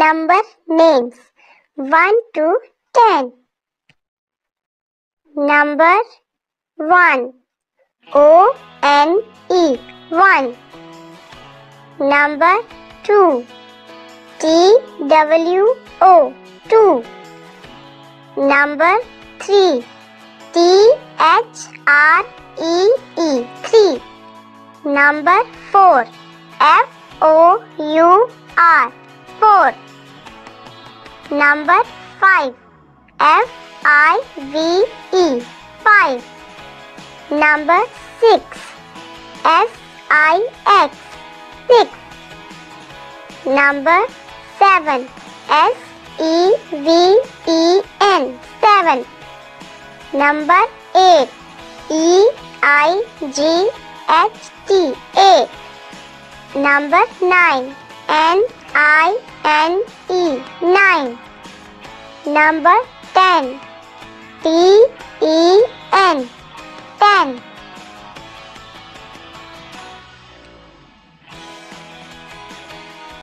Number names. 1 to 10. Number 1 O N E. 1. Number 2 T W O. 2. Number 3 T H R E E. 3. Number 4 F O U R 4. Number 5 F I V E 5. Number 6 S I X 6. Number 7 S E V E N 7. Number 8 E I G H T 8. Number 9 N I N E 9. Number 10 T E